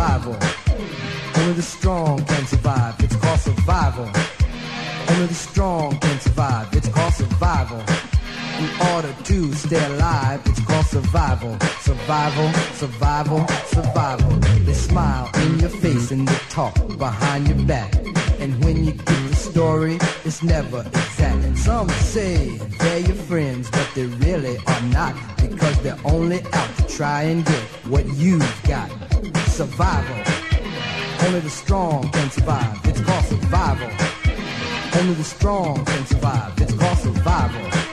survival. Only the strong can survive. It's called survival. Only the strong can survive. It's called survival. In order to stay alive, it's called survival. Survival, survival, survival. They smile in your face and they talk behind your back. And when you get the story, it's never exact. Some say they're your friends, but they really are not. Because they're only out to try and get what you've got. Survival. Only the strong can survive. It's called survival. Only the strong can survive. It's called survival.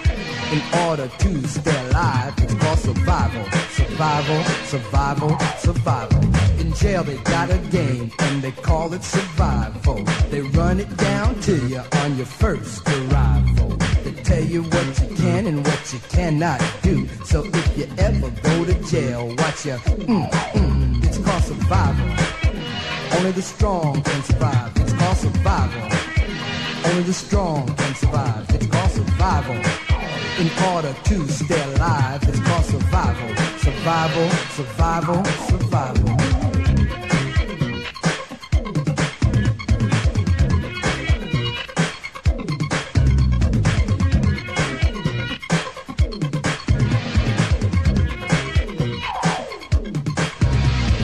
In order to stay alive, it's called survival. Survival, survival, survival. In jail they got a game and they call it survival. They run it down to you on your first arrival. They tell you what you can and what you cannot do. So if you ever go to jail, watch your mm, mm, it's called survival. Only the strong can survive. It's called survival. Only the strong can survive. It's called survival. In order to stay alive, it's called survival. Survival, survival, survival.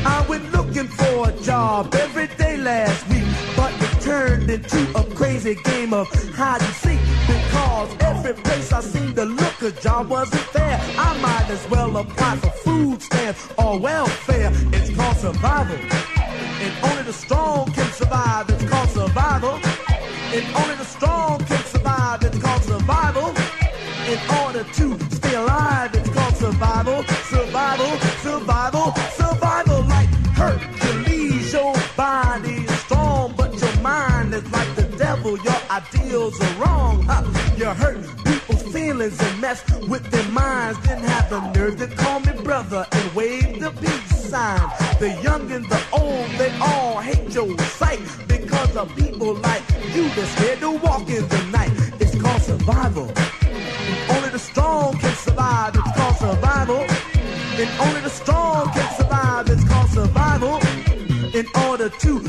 I went looking for a job every day last week, but it turned into a crazy game of hide and seek. Because every place I seemed to look, a job wasn't there. I might as well apply for food stamps or welfare. It's called survival. And only the strong can survive. It's called survival. And only the strong can survive. It's called survival. In order to stay alive, it's called. Survival, ideals are wrong. Huh? You hurt people's feelings and mess with their minds. Then have the nerve to call me brother and wave the peace sign. The young and the old, they all hate your sight because of people like you that's scared to walk in the night. It's called survival. Only the strong can survive. It's called survival. And only the strong can survive. It's called survival. In order to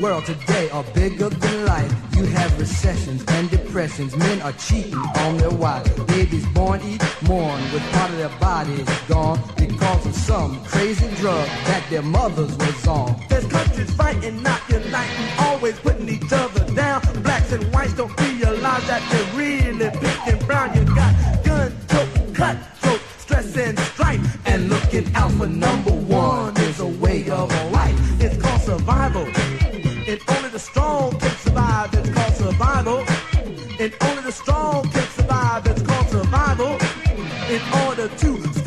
world today are bigger than life. You have recessions and depressions. Men are cheating on their wives. Babies born each morn with part of their bodies gone because of some crazy drug that their mothers was on. There's countries fighting, not uniting, always putting each other down. Blacks and whites don't realize that they're really big and brown. You got gun, tote, cutthroat, stress and strife. And looking out for number In order to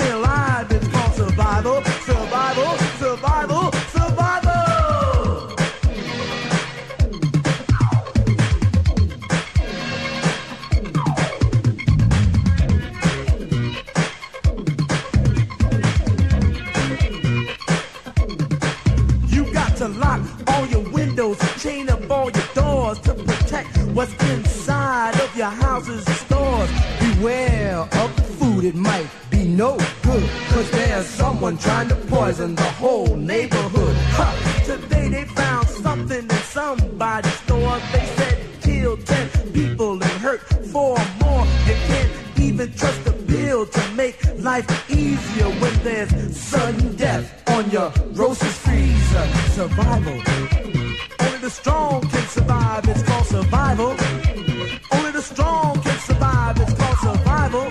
doors to protect what's inside of your houses and stores. Beware of the food, it might be no good. Cause there's someone trying to poison the whole neighborhood. Ha! Today they found something in somebody's store. They said killed ten people and hurt four more. You can't even trust a pill to make life easier when there's sudden death on your roasters freezer. Survival. Strong can survive. It's called survival. Only the strong can survive. It's called survival.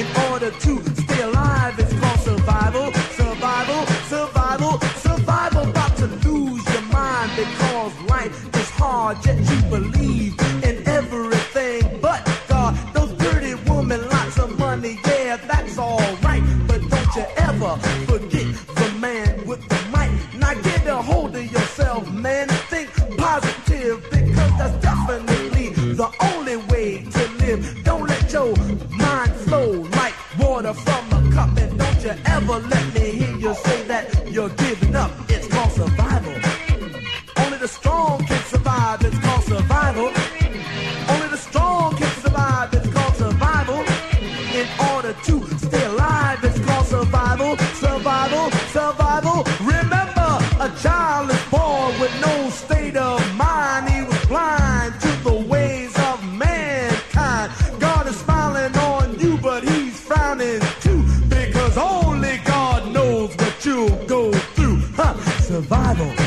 In order to stay alive, it's called survival. Survival, survival, survival. About to lose your mind because life is hard, yet you believe in everything but God. Those dirty women, lots of money, yeah, that's alright. But don't you ever survival.